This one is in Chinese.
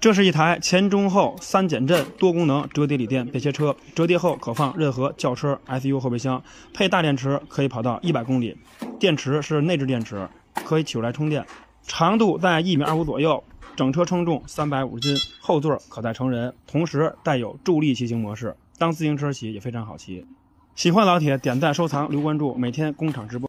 这是一台前中后三减震多功能折叠锂电便携车，折叠后可放任何轿车、SUV 后备箱，配大电池可以跑到一百公里。电池是内置电池，可以取出来充电。长度在一米二五左右，整车称重三百五十斤，后座可载成人，同时带有助力骑行模式，当自行车骑也非常好骑。喜欢老铁点赞收藏留关注，每天工厂直播。